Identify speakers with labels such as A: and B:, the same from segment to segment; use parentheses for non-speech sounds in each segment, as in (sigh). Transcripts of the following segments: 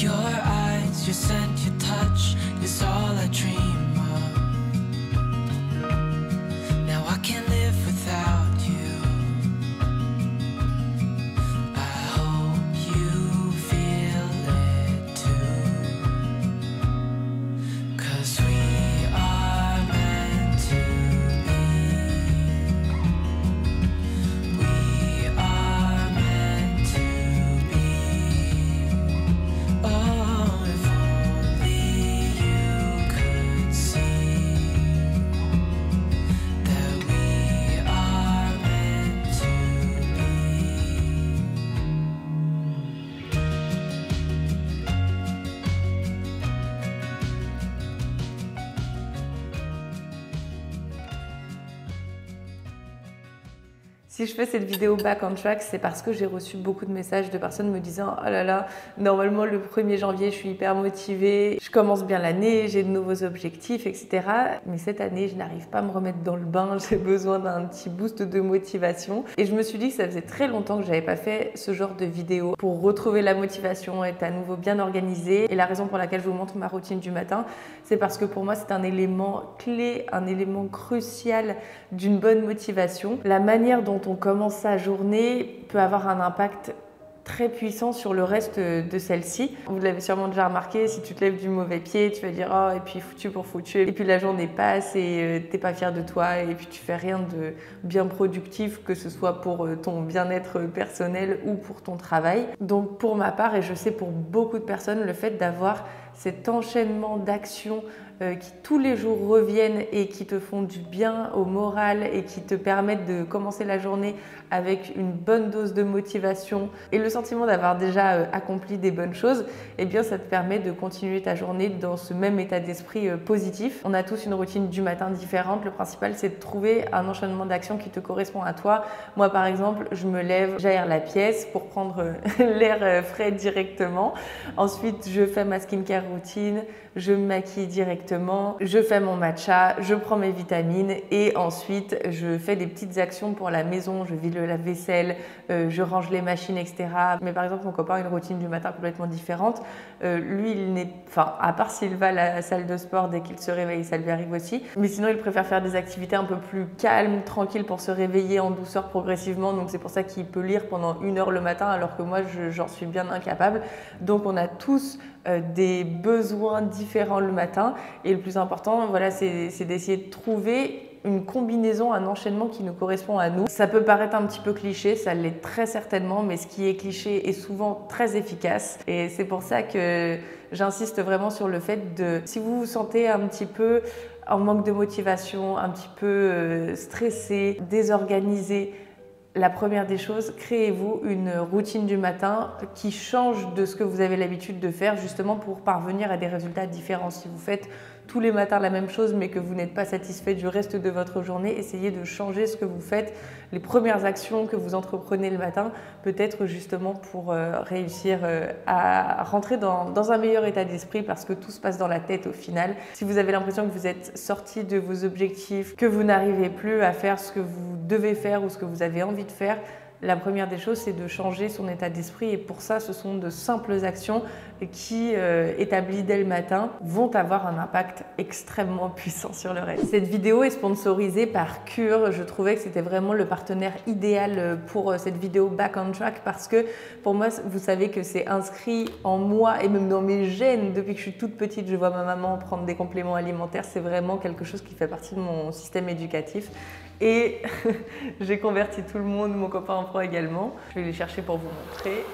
A: Your eyes, your scent, your touch is all I dream
B: Si je fais cette vidéo back on track, c'est parce que j'ai reçu beaucoup de messages de personnes me disant Oh là là, normalement le 1er janvier, je suis hyper motivée, je commence bien l'année, j'ai de nouveaux objectifs, etc. Mais cette année, je n'arrive pas à me remettre dans le bain, (laughs) j'ai besoin d'un petit boost de motivation. Et je me suis dit que ça faisait très longtemps que j'avais pas fait ce genre de vidéo pour retrouver la motivation, être à nouveau bien organisée. Et la raison pour laquelle je vous montre ma routine du matin, c'est parce que pour moi, c'est un élément clé, un élément crucial d'une bonne motivation. La manière dont on commence sa journée peut avoir un impact très puissant sur le reste de celle-ci. Vous l'avez sûrement déjà remarqué, si tu te lèves du mauvais pied, tu vas dire oh et puis foutu pour foutu et puis la journée passe et euh, t'es pas fier de toi et puis tu fais rien de bien productif que ce soit pour euh, ton bien-être personnel ou pour ton travail. Donc pour ma part et je sais pour beaucoup de personnes le fait d'avoir cet enchaînement d'actions euh, qui tous les jours reviennent et qui te font du bien au moral et qui te permettent de commencer la journée avec une bonne dose de motivation et le sentiment d'avoir déjà euh, accompli des bonnes choses, eh bien ça te permet de continuer ta journée dans ce même état d'esprit euh, positif. On a tous une routine du matin différente. Le principal c'est de trouver un enchaînement d'actions qui te correspond à toi. Moi par exemple, je me lève, j'aère la pièce pour prendre (laughs) l'air frais directement. Ensuite, je fais ma skincare routine, je me maquille directement, je fais mon matcha, je prends mes vitamines et ensuite je fais des petites actions pour la maison, je vide le lave-vaisselle, euh, je range les machines, etc. Mais par exemple, mon copain a une routine du matin complètement différente. Euh, lui, il n'est, enfin, à part s'il va à la salle de sport dès qu'il se réveille, ça lui arrive aussi. Mais sinon, il préfère faire des activités un peu plus calmes, tranquilles pour se réveiller en douceur progressivement. Donc c'est pour ça qu'il peut lire pendant une heure le matin, alors que moi, je- j'en suis bien incapable. Donc on a tous euh, des besoins différents le matin. Et le plus important, voilà, c'est d'essayer de trouver une combinaison, un enchaînement qui nous correspond à nous. Ça peut paraître un petit peu cliché, ça l'est très certainement, mais ce qui est cliché est souvent très efficace. Et c'est pour ça que j'insiste vraiment sur le fait de, si vous vous sentez un petit peu en manque de motivation, un petit peu euh, stressé, désorganisé, la première des choses, créez-vous une routine du matin qui change de ce que vous avez l'habitude de faire justement pour parvenir à des résultats différents. Si vous faites tous les matins la même chose mais que vous n'êtes pas satisfait du reste de votre journée, essayez de changer ce que vous faites, les premières actions que vous entreprenez le matin, peut-être justement pour euh, réussir euh, à rentrer dans, dans un meilleur état d'esprit parce que tout se passe dans la tête au final. Si vous avez l'impression que vous êtes sorti de vos objectifs, que vous n'arrivez plus à faire ce que vous devez faire ou ce que vous avez envie de faire, la première des choses, c'est de changer son état d'esprit et pour ça, ce sont de simples actions qui, euh, établies dès le matin, vont avoir un impact extrêmement (laughs) puissant sur le reste. Cette vidéo est sponsorisée par Cure. Je trouvais que c'était vraiment le partenaire idéal pour euh, cette vidéo Back on Track parce que pour moi, vous savez que c'est inscrit en moi et même dans mes gènes. Depuis que je suis toute petite, je vois ma maman prendre des compléments alimentaires. C'est vraiment quelque chose qui fait partie de mon système éducatif. Et (laughs) j'ai converti tout le monde, mon copain en prend également. Je vais les chercher pour vous montrer.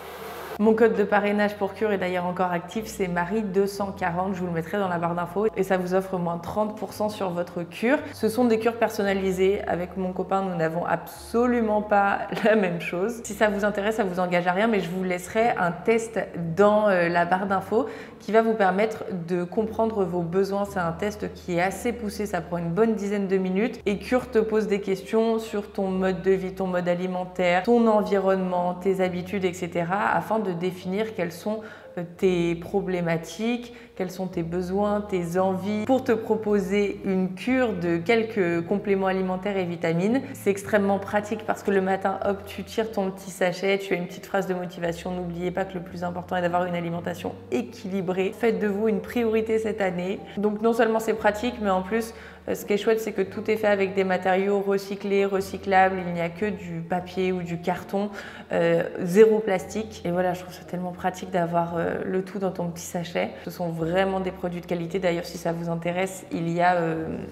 B: Mon code de parrainage pour cure est d'ailleurs encore actif, c'est Marie240, je vous le mettrai dans la barre d'infos et ça vous offre moins 30% sur votre cure. Ce sont des cures personnalisées. Avec mon copain, nous n'avons absolument pas (laughs) la même chose. Si ça vous intéresse, ça vous engage à rien, mais je vous laisserai un test dans euh, la barre d'infos qui va vous permettre de comprendre vos besoins. C'est un test qui est assez poussé, ça prend une bonne dizaine de minutes. Et Cure te pose des questions sur ton mode de vie, ton mode alimentaire, ton environnement, tes habitudes, etc. afin définir quelles sont euh, tes problématiques, quels sont tes besoins, tes envies, pour te proposer une cure de quelques compléments alimentaires et vitamines. C'est extrêmement pratique parce que le matin, hop, tu tires ton petit sachet, tu as une petite phrase de motivation. N'oubliez pas que le plus important est d'avoir une alimentation équilibrée. Faites de vous une priorité cette année. Donc non seulement c'est pratique, mais en plus, ce qui est chouette, c'est que tout est fait avec des matériaux recyclés, recyclables. Il n'y a que du papier ou du carton, euh, zéro plastique. Et voilà, je trouve ça tellement pratique d'avoir euh, le tout dans ton petit sachet. Ce sont vraiment des produits de qualité. D'ailleurs, si ça vous intéresse, il y a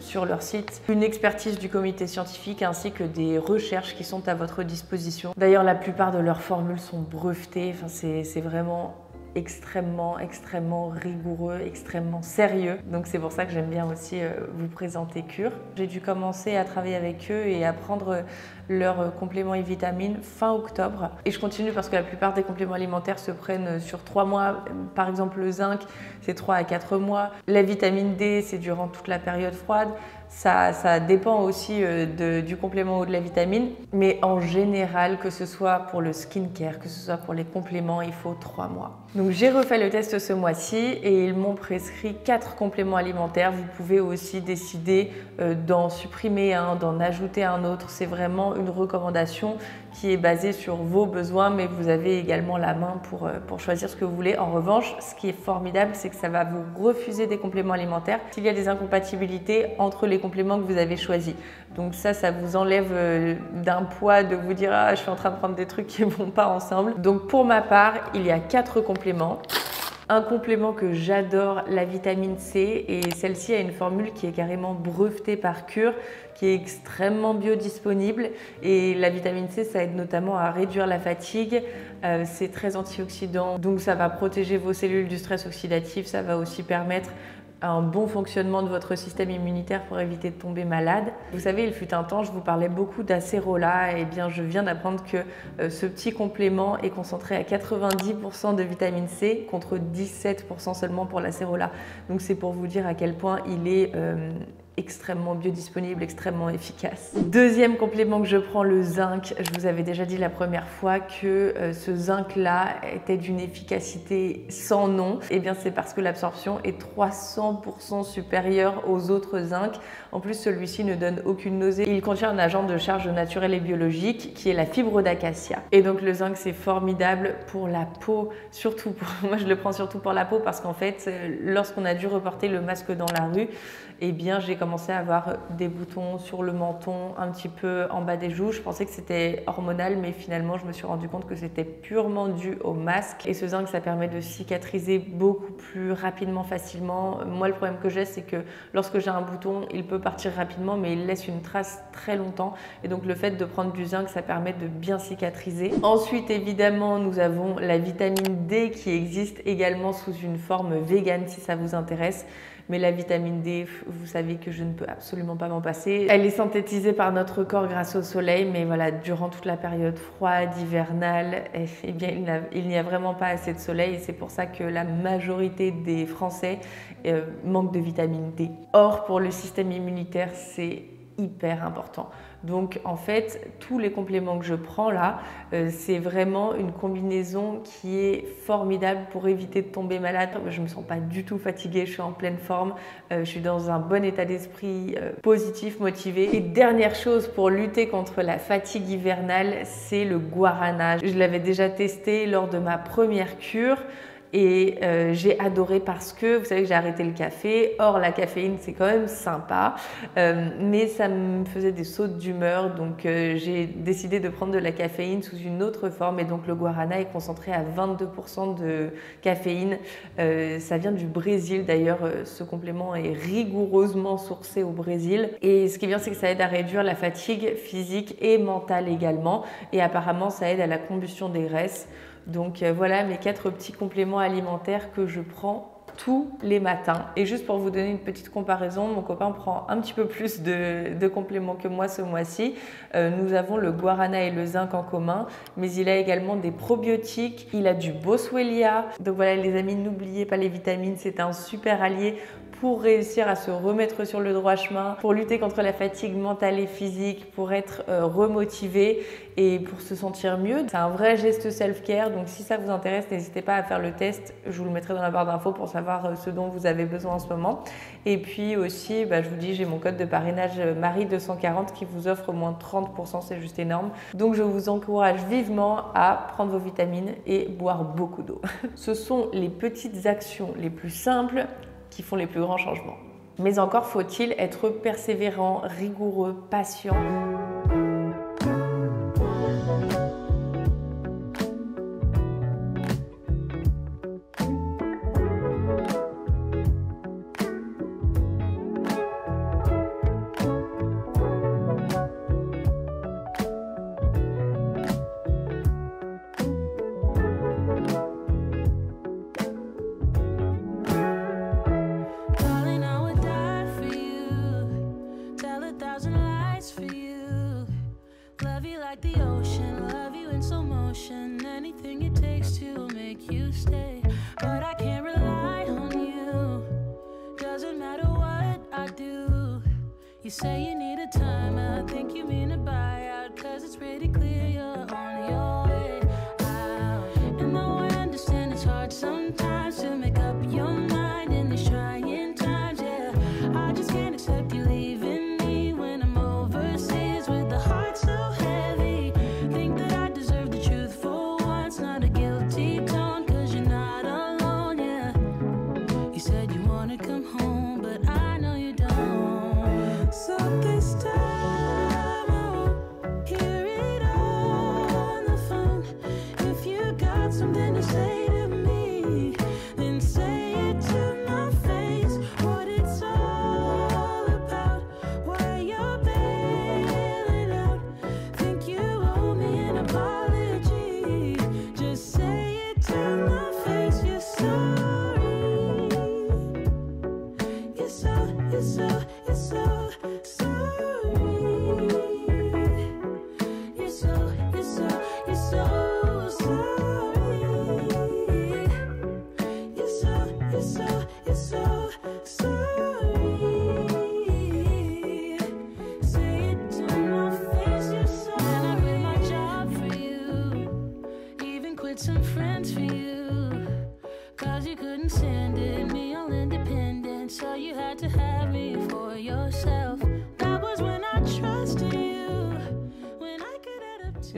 B: sur leur site une expertise du comité scientifique ainsi que des recherches qui sont à votre disposition. D'ailleurs, la plupart de leurs formules sont brevetées. Enfin, c'est vraiment extrêmement, extrêmement rigoureux, extrêmement sérieux. Donc c'est pour ça que j'aime bien aussi euh, vous présenter Cure. J'ai dû commencer à travailler avec eux et à prendre leurs compléments et vitamines fin octobre. Et je continue parce que la plupart des compléments alimentaires se prennent sur trois mois. Par exemple, le zinc, c'est 3 à 4 mois. La vitamine D, c'est durant toute la période froide. Ça, dépend aussi euh, du complément ou de la vitamine. Mais en général, que ce soit pour le skincare, que ce soit pour les compléments, il faut 3 mois. Donc j'ai refait le test ce mois-ci et ils m'ont prescrit 4 compléments alimentaires. Vous pouvez aussi décider euh, d'en supprimer un, d'en ajouter un autre. C'est vraiment une recommandation qui est basée sur vos besoins, mais vous avez également la main pour, euh, pour choisir ce que vous voulez. En revanche, ce qui est formidable, c'est que ça va vous refuser des compléments alimentaires s'il y a des incompatibilités entre les compléments que vous avez choisis. Donc ça, ça vous enlève euh, d'un poids de vous dire ah, je suis en train de prendre des trucs qui ne vont pas ensemble. Donc pour ma part, il y a quatre compléments. Un complément que j'adore, la vitamine C, et celle-ci a une formule qui est carrément brevetée par Cure, qui est extrêmement biodisponible. Et la vitamine C, ça aide notamment à réduire la fatigue, euh, c'est très antioxydant, donc ça va protéger vos cellules du stress oxydatif, ça va aussi permettre un bon fonctionnement de votre système immunitaire pour éviter de tomber malade. Vous savez, il fut un temps, je vous parlais beaucoup d'acérola, et bien je viens d'apprendre que euh, ce petit complément est concentré à 90% de vitamine C contre 17% seulement pour l'acérola. Donc c'est pour vous dire à quel point il est euh, extrêmement biodisponible, extrêmement efficace. Deuxième complément que je prends, le zinc. Je vous avais déjà dit la première fois que euh, ce zinc-là était d'une efficacité sans nom. Et eh bien c'est parce que l'absorption est 300% supérieure aux autres zinc. En plus, celui-ci ne donne aucune nausée. Il contient un agent de charge naturel et biologique qui est la fibre d'acacia. Et donc le zinc, c'est formidable pour la peau, surtout pour... (laughs) Moi, je le prends surtout pour la peau parce qu'en fait, euh, lorsqu'on a dû reporter le masque dans la rue, eh bien j'ai commencé à avoir des boutons sur le menton, un petit peu en bas des joues. Je pensais que c'était hormonal, mais finalement je me suis rendu compte que c'était purement dû au masque. Et ce zinc, ça permet de cicatriser beaucoup plus rapidement, facilement. Moi, le problème que j'ai, c'est que lorsque j'ai un bouton, il peut partir rapidement, mais il laisse une trace très longtemps. Et donc le fait de prendre du zinc, ça permet de bien cicatriser. Ensuite, évidemment, nous avons la vitamine D qui existe également sous une forme végane si ça vous intéresse. Mais la vitamine D, vous savez que je ne peux absolument pas m'en passer. Elle est synthétisée par notre corps grâce au soleil, mais voilà, durant toute la période froide, hivernale, (laughs) eh bien, il n'y a vraiment pas assez de soleil et c'est pour ça que la majorité des Français euh, manquent de vitamine D. Or, pour le système immunitaire, c'est hyper important. Donc en fait, tous les compléments que je prends là, euh, c'est vraiment une combinaison qui est formidable pour éviter de tomber malade. Je ne me sens pas du tout fatiguée, je suis en pleine forme, euh, je suis dans un bon état d'esprit euh, positif, motivé. Et dernière chose pour lutter contre la fatigue hivernale, c'est le guarana. Je l'avais déjà testé lors de ma première cure. Et euh, j'ai adoré parce que, vous savez que j'ai arrêté le café. Or, la caféine, c'est quand même sympa. Euh, mais ça me faisait des sautes d'humeur. Donc, euh, j'ai décidé de prendre de la caféine sous une autre forme. Et donc, le guarana est concentré à 22% de caféine. ça vient du Brésil. D'ailleurs, ce complément est rigoureusement sourcé au Brésil. Et ce qui est bien, c'est que ça aide à réduire la fatigue physique et mentale également. Et apparemment, ça aide à la combustion des graisses. Donc euh, voilà mes quatre petits compléments alimentaires que je prends tous les matins. Et juste pour vous donner une petite comparaison, mon copain prend un petit peu plus de, compléments que moi ce mois-ci. Euh, nous avons le guarana et le zinc en commun, mais il a également des probiotiques, il a du boswellia. Donc voilà les amis, n'oubliez pas les vitamines, c'est un super allié pour réussir à se remettre sur le droit chemin, pour lutter contre la fatigue mentale et physique, pour être euh, remotivé et pour se sentir mieux. C'est un vrai geste self-care, donc si ça vous intéresse, n'hésitez pas à faire le test. Je vous le mettrai dans la barre d'infos pour savoir euh, ce dont vous avez besoin en ce moment. Et puis aussi, bah, je vous dis, j'ai mon code de parrainage euh, Marie240 qui vous offre moins 30%, c'est juste énorme. Donc je vous encourage vivement à prendre vos vitamines et boire beaucoup d'eau. (laughs) ce sont les petites actions les plus simples qui font les plus grands changements. Mais encore faut-il être persévérant, rigoureux, patient.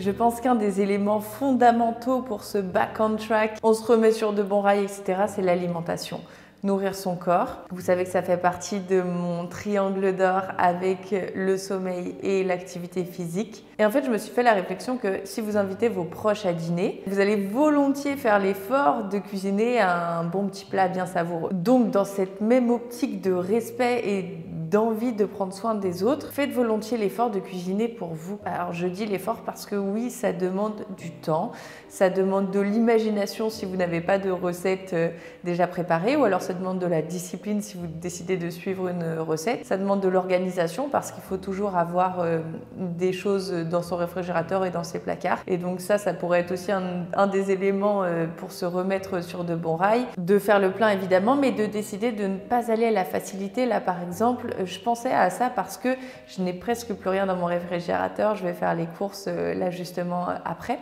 B: Je pense qu'un des éléments fondamentaux pour se back on track, on se remet sur de bons rails, etc., c'est l'alimentation. Nourrir son corps. Vous savez que ça fait partie de mon triangle d'or avec le sommeil et l'activité physique. Et en fait, je me suis fait la réflexion que si vous invitez vos proches à dîner, vous allez volontiers faire l'effort de cuisiner un bon petit plat bien savoureux. Donc, dans cette même optique de respect et d'envie de prendre soin des autres, faites volontiers l'effort de cuisiner pour vous. Alors je dis l'effort parce que oui, ça demande du temps, ça demande de l'imagination si vous n'avez pas de recette euh, déjà préparée, ou alors ça demande de la discipline si vous décidez de suivre une recette, ça demande de l'organisation parce qu'il faut toujours avoir euh, des choses dans son réfrigérateur et dans ses placards. Et donc ça, ça pourrait être aussi un, un des éléments euh, pour se remettre sur de bons rails, de faire le plein évidemment, mais de décider de ne pas aller à la facilité. Là par exemple, je pensais à ça parce que je n'ai presque plus rien dans mon réfrigérateur. Je vais faire les courses euh, là justement après.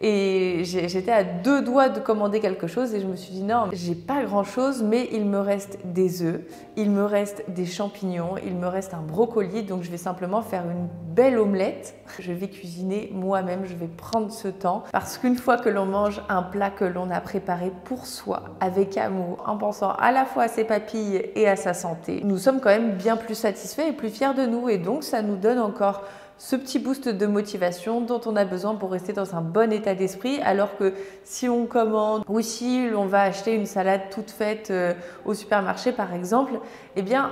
B: Et j'étais à deux doigts de commander quelque chose et je me suis dit non, j'ai pas grand chose, mais il me reste des œufs, il me reste des champignons, il me reste un brocoli, donc je vais simplement faire une belle omelette. Je vais cuisiner moi-même, je vais prendre ce temps parce qu'une fois que l'on mange un plat que l'on a préparé pour soi, avec amour, en pensant à la fois à ses papilles et à sa santé, nous sommes quand même bien plus satisfaits et plus fiers de nous et donc ça nous donne encore ce petit boost de motivation dont on a besoin pour rester dans un bon état d'esprit alors que si on commande ou si on va acheter une salade toute faite euh, au supermarché par exemple, eh bien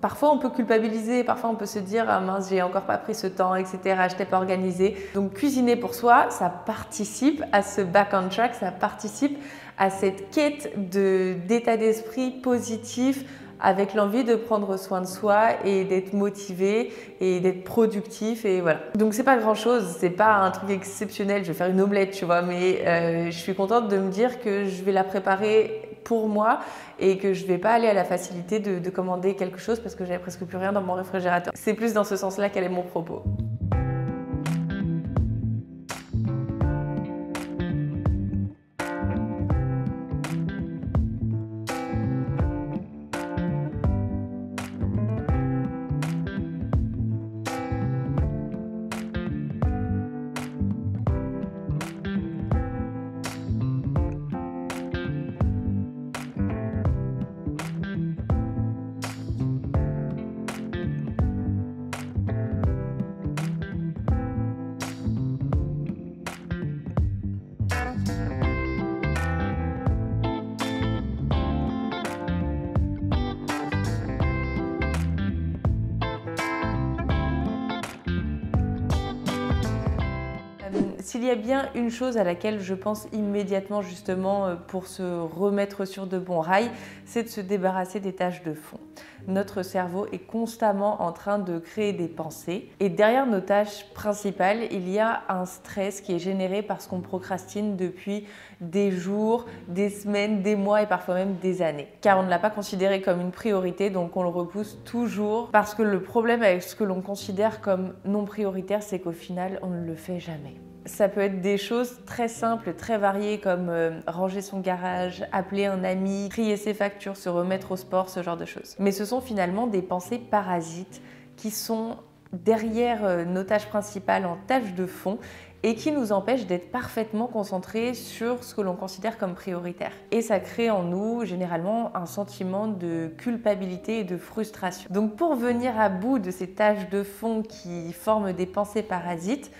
B: parfois on peut culpabiliser, parfois on peut se dire ah mince j'ai encore pas pris ce temps, etc. Je pas organisé. Donc cuisiner pour soi, ça participe à ce back on track, ça participe à cette quête d'état d'esprit positif avec l'envie de prendre soin de soi et d'être motivé et d'être productif et voilà. Donc c'est pas grand chose, c'est pas un truc exceptionnel, je vais faire une omelette, tu vois, mais euh, je suis contente de me dire que je vais la préparer pour moi et que je vais pas aller à la facilité de, de commander quelque chose parce que j'avais presque plus rien dans mon réfrigérateur. C'est plus dans ce sens-là qu'elle est mon propos. Une chose à laquelle je pense immédiatement justement euh, pour se remettre sur de bons rails, c'est de se débarrasser des tâches de fond. Notre cerveau est constamment en train de créer des pensées et derrière nos tâches principales, il y a un stress qui est généré parce qu'on procrastine depuis des jours, des semaines, des mois et parfois même des années. Car on ne l'a pas considéré comme une priorité, donc on le repousse toujours parce que le problème avec ce que l'on considère comme non prioritaire, c'est qu'au final, on ne le fait jamais. Ça peut être des choses très simples, très variées comme euh, ranger son garage, appeler un ami, trier ses factures, se remettre au sport, ce genre de choses. Mais ce sont finalement des pensées parasites qui sont derrière euh, nos tâches principales en tâches de fond et qui nous empêchent d'être parfaitement concentrés sur ce que l'on considère comme prioritaire. Et ça crée en nous généralement un sentiment de culpabilité et de frustration. Donc pour venir à bout de ces tâches de fond qui forment des pensées parasites,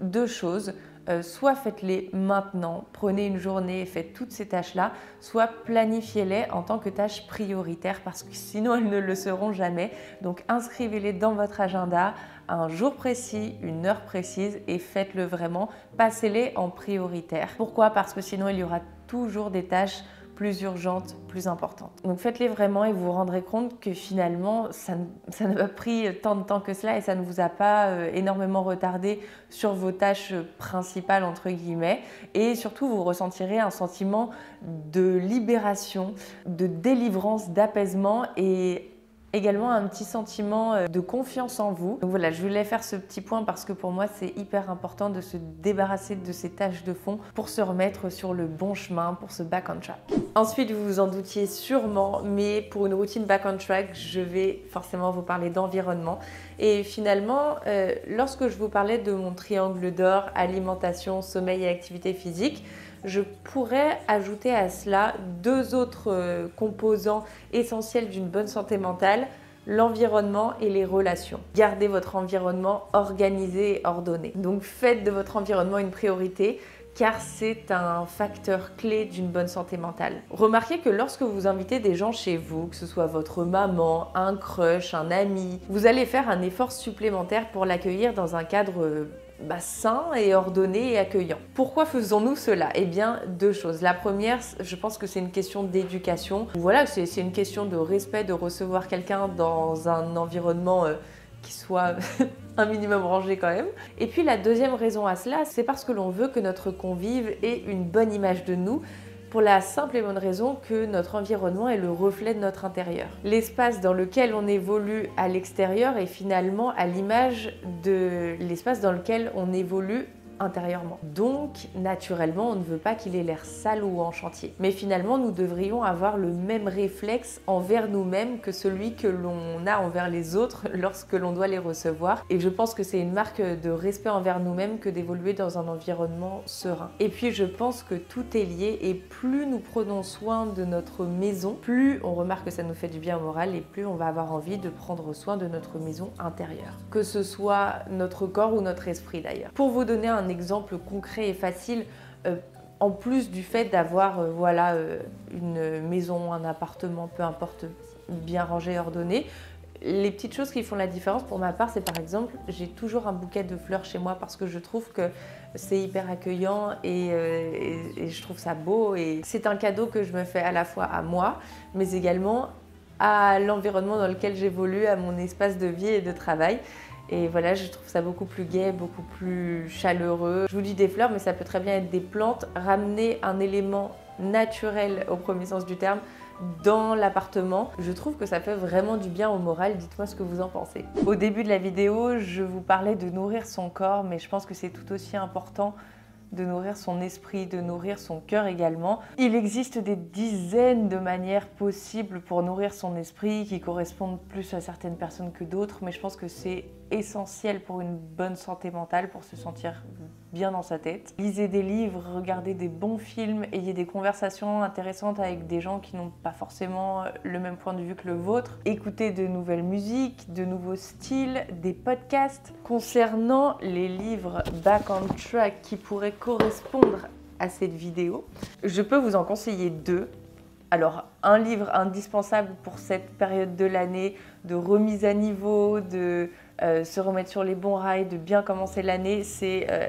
B: deux choses. Euh, soit faites-les maintenant, prenez une journée et faites toutes ces tâches-là, soit planifiez-les en tant que tâches prioritaires parce que sinon elles ne le seront jamais. Donc inscrivez-les dans votre agenda un jour précis, une heure précise et faites-le vraiment. Passez-les en prioritaire. Pourquoi? Parce que sinon il y aura toujours des tâches plus urgentes, plus importantes. Donc faites-les vraiment et vous vous rendrez compte que finalement, ça, n'a pas pris tant de temps que cela et ça ne vous a pas euh, énormément retardé sur vos tâches principales, entre guillemets. Et surtout, vous ressentirez un sentiment de libération, de délivrance, d'apaisement et également un petit sentiment euh, de confiance en vous. Donc voilà, je voulais faire ce petit point parce que pour moi c'est hyper important de se débarrasser de ces tâches de fond pour se remettre sur le bon chemin, pour se back on track. Ensuite, vous vous en doutiez sûrement, mais pour une routine back on track, je vais forcément vous parler d'environnement. Et finalement, euh, lorsque je vous parlais de mon triangle d'or, alimentation, sommeil et activité physique, je pourrais ajouter à cela deux autres euh, composants essentiels d'une bonne santé mentale, l'environnement et les relations. Gardez votre environnement organisé et ordonné. Donc faites de votre environnement une priorité car c'est un facteur clé d'une bonne santé mentale. Remarquez que lorsque vous invitez des gens chez vous, que ce soit votre maman, un crush, un ami, vous allez faire un effort supplémentaire pour l'accueillir dans un cadre bah, sain et ordonné et accueillant. Pourquoi faisons-nous cela? Eh bien, deux choses. La première, je pense que c'est une question d'éducation. Voilà, c'est une question de respect, de recevoir quelqu'un dans un environnement euh, qui soit (laughs) un minimum rangé quand même. Et puis la deuxième raison à cela, c'est parce que l'on veut que notre convive ait une bonne image de nous pour la simple et bonne raison que notre environnement est le reflet de notre intérieur. L'espace dans lequel on évolue à l'extérieur est finalement à l'image de l'espace dans lequel on évolue intérieurement. Donc, naturellement, on ne veut pas qu'il ait l'air sale ou en chantier. Mais finalement, nous devrions avoir le même réflexe envers nous-mêmes que celui que l'on a envers les autres (laughs) lorsque l'on doit les recevoir. Et je pense que c'est une marque de respect envers nous-mêmes que d'évoluer dans un environnement serein. Et puis, je pense que tout est lié et plus nous prenons soin de notre maison, plus on remarque que ça nous fait du bien moral et plus on va avoir envie de prendre soin de notre maison intérieure. Que ce soit notre corps ou notre esprit d'ailleurs. Pour vous donner un exemple concret et facile, euh, en plus du fait d'avoir euh, voilà, euh, une maison, un appartement, peu importe, bien rangé, ordonné, Les petites choses qui font la différence pour ma part, c'est par exemple, j'ai toujours un bouquet de fleurs chez moi parce que je trouve que c'est hyper accueillant et, et, je trouve ça beau. Et c'est un cadeau que je me fais à la fois à moi, mais également à l'environnement dans lequel j'évolue, à mon espace de vie et de travail. Et voilà, je trouve ça beaucoup plus gai, beaucoup plus chaleureux. Je vous dis des fleurs, mais ça peut très bien être des plantes. Ramener un élément naturel au premier sens du terme dans l'appartement. Je trouve que ça fait vraiment du bien au moral. Dites-moi ce que vous en pensez. Au début de la vidéo, je vous parlais de nourrir son corps, mais je pense que c'est tout aussi important de nourrir son esprit, de nourrir son cœur également. Il existe des dizaines de manières possibles pour nourrir son esprit qui correspondent plus à certaines personnes que d'autres, mais je pense que c'est essentiel pour une bonne santé mentale, pour se sentir bien dans sa tête. Lisez des livres, regardez des bons films, ayez des conversations intéressantes avec des gens qui n'ont pas forcément le même point de vue que le vôtre. Écoutez de nouvelles musiques, de nouveaux styles, des podcasts. Concernant les livres Back on Track qui pourraient correspondre à cette vidéo, je peux vous en conseiller deux. Alors, un livre indispensable pour cette période de l'année de remise à niveau, de euh, se remettre sur les bons rails, de bien commencer l'année, c'est euh,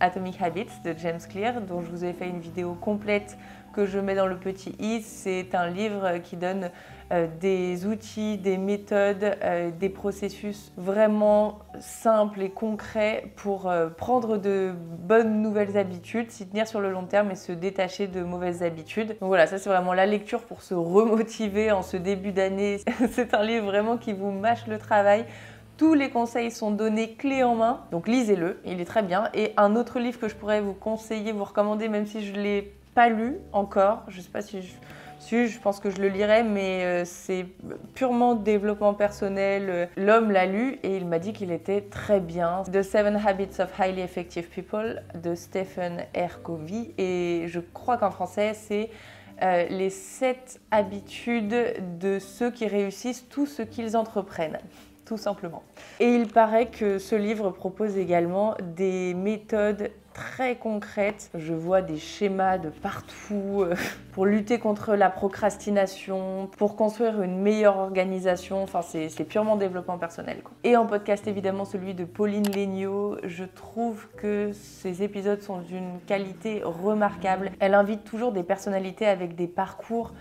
B: Atomic Habits de James Clear, dont je vous ai fait une vidéo complète que je mets dans le petit i. C'est un livre qui donne euh, des outils, des méthodes, des processus vraiment simples et concrets pour prendre de bonnes nouvelles habitudes, s'y tenir sur le long terme et se détacher de mauvaises habitudes. Donc voilà, ça c'est vraiment la lecture pour se remotiver en ce début d'année. (laughs) c'est un livre vraiment qui vous mâche le travail tous les conseils sont donnés clé en main, donc lisez-le, il est très bien. Et un autre livre que je pourrais vous conseiller, vous recommander, même si je ne l'ai pas lu encore, je ne sais pas si je, pense que je le lirai, mais euh, c'est purement développement personnel. Euh, l'homme l'a lu et il m'a dit qu'il était très bien. The Seven Habits of Highly Effective People de Stephen R. Et je crois qu'en français, c'est euh, les sept habitudes de ceux qui réussissent tout ce qu'ils entreprennent tout simplement. Et il paraît que ce livre propose également des méthodes très concrètes. Je vois des schémas de partout euh, (laughs) pour lutter contre la procrastination, pour construire une meilleure organisation. Enfin, c'est purement développement personnel. Et en podcast, évidemment, celui de Pauline Legnaud. Je trouve que ces épisodes sont d'une qualité remarquable. Elle invite toujours des personnalités avec des parcours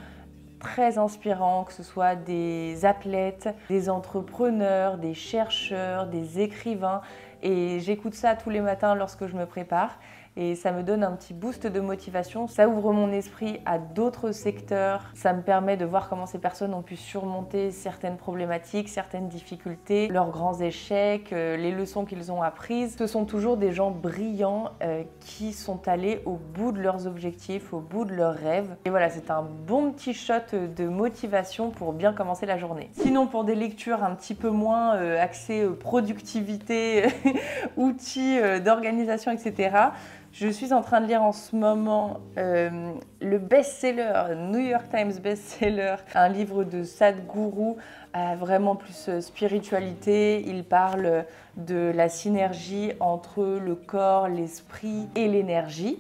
B: très inspirants, que ce soit des athlètes, des entrepreneurs, des chercheurs, des écrivains. Et j'écoute ça tous les matins lorsque je me prépare et ça me donne un petit boost de motivation. Ça ouvre mon esprit à d'autres secteurs. Ça me permet de voir comment ces personnes ont pu surmonter certaines problématiques, certaines difficultés, leurs grands échecs, euh, les leçons qu'ils ont apprises. Ce sont toujours des gens brillants euh, qui sont allés au bout de leurs objectifs, au bout de leurs rêves. Et voilà, c'est un bon petit shot de motivation pour bien commencer la journée. Sinon, pour des lectures un petit peu moins euh, axées productivité, (laughs) outils d'organisation, etc., je suis en train de lire en ce moment euh, le best-seller, New York Times best-seller, un livre de Sadhguru, euh, vraiment plus euh, spiritualité. Il parle de la synergie entre le corps, l'esprit et l'énergie.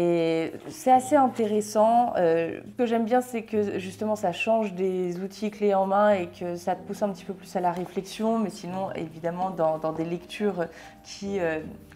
B: Et c'est assez intéressant. ce que j'aime bien, c'est que justement, ça change des outils clés en main et que ça te pousse un petit peu plus à la réflexion. Mais sinon, évidemment, dans, des lectures qui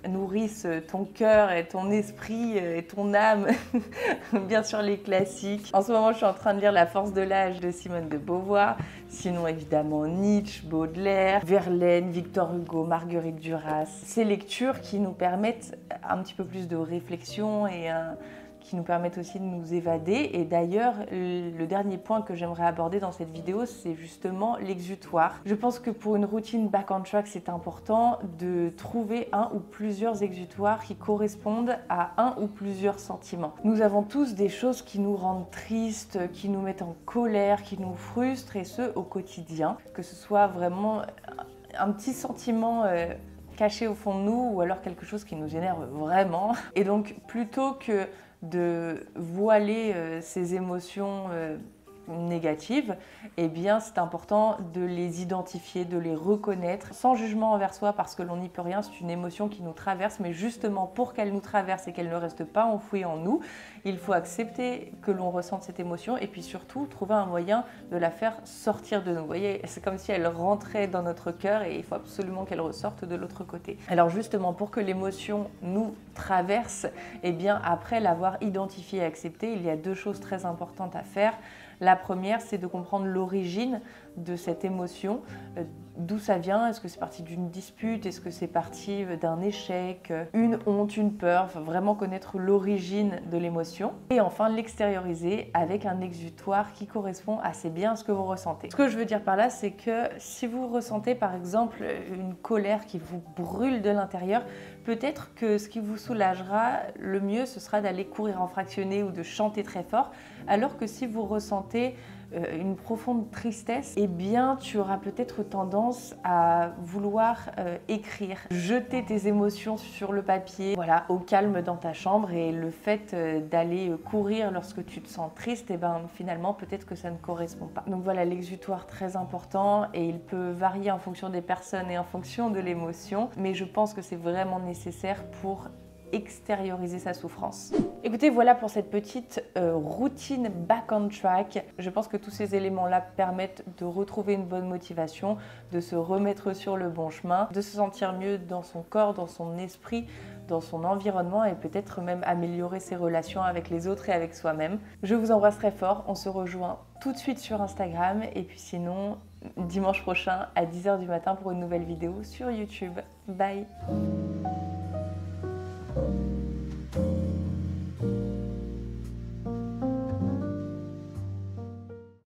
B: nourrissent ton cœur et ton esprit et ton âme. (laughs) Bien sûr, les classiques. En ce moment, je suis en train de lire La force de l'âge de Simone de Beauvoir. Sinon, évidemment, Nietzsche, Baudelaire, Verlaine, Victor Hugo, Marguerite Duras. Ces lectures qui nous permettent un petit peu plus de réflexion et un qui nous permettent aussi de nous évader. Et d'ailleurs, le dernier point que j'aimerais aborder dans cette vidéo, c'est justement l'exutoire. Je pense que pour une routine back on track, c'est important de trouver un ou plusieurs exutoires qui correspondent à un ou plusieurs sentiments. Nous avons tous des choses qui nous rendent tristes, qui nous mettent en colère, qui nous frustrent, et ce au quotidien. Que ce soit vraiment un petit sentiment... Euh, caché au fond de nous ou alors quelque chose qui nous énerve vraiment. Et donc plutôt que de voiler euh, ces émotions euh, négatives, eh bien c'est important de les identifier, de les reconnaître sans jugement envers soi parce que l'on n'y peut rien, c'est une émotion qui nous traverse, mais justement pour qu'elle nous traverse et qu'elle ne reste pas enfouie en nous, il faut accepter que l'on ressente cette émotion et puis surtout trouver un moyen de la faire sortir de nous. Vous voyez, c'est comme si elle rentrait dans notre cœur et il faut absolument qu'elle ressorte de l'autre côté. Alors justement, pour que l'émotion nous traverse, eh bien après l'avoir identifiée et acceptée, il y a deux choses très importantes à faire. La première, c'est de comprendre l'origine de cette émotion, euh, d'où ça vient, est-ce que c'est parti d'une dispute, est-ce que c'est parti d'un échec, une honte, une peur, vraiment connaître l'origine de l'émotion. Et enfin, l'extérioriser avec un exutoire qui correspond assez bien à ce que vous ressentez. Ce que je veux dire par là, c'est que si vous ressentez par exemple une colère qui vous brûle de l'intérieur, peut-être que ce qui vous soulagera le mieux, ce sera d'aller courir en fractionné ou de chanter très fort, alors que si vous ressentez une profonde tristesse, eh bien tu auras peut-être tendance à vouloir euh, écrire, jeter tes émotions sur le papier, voilà, au calme dans ta chambre. Et le fait euh, d'aller courir lorsque tu te sens triste, eh ben finalement peut-être que ça ne correspond pas. Donc voilà, l'exutoire très important. Et il peut varier en fonction des personnes et en fonction de l'émotion, mais je pense que c'est vraiment nécessaire pour extérioriser sa souffrance. Écoutez, voilà pour cette petite euh, routine back on track. Je pense que tous ces éléments-là permettent de retrouver une bonne motivation, de se remettre sur le bon chemin, de se sentir mieux dans son corps, dans son esprit, dans son environnement et peut-être même améliorer ses relations avec les autres et avec soi-même. Je vous embrasse très fort. On se rejoint tout de suite sur Instagram et puis sinon dimanche prochain à 10h du matin pour une nouvelle vidéo sur YouTube. Bye